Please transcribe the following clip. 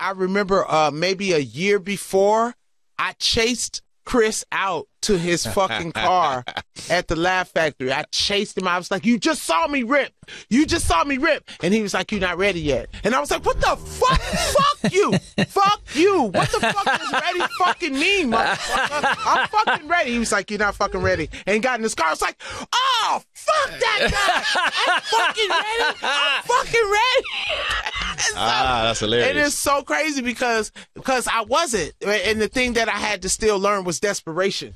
I remember uh, maybe a year before, I chased Chris out to his fucking car at the Laugh Factory. I chased him. I was like, "You just saw me rip. You just saw me rip." And he was like, "You're not ready yet." And I was like, "What the fuck? fuck you. Fuck you. What the fuck does ready fucking mean, motherfucker? I'm fucking ready." He was like, "You're not fucking ready." And got in his car. I was like, "Oh, fuck that guy. I'm fucking ready. I'm fucking ready." So- Ah, that's hilarious. It is so crazy because because I wasn't, and the thing that I had to still learn was desperation.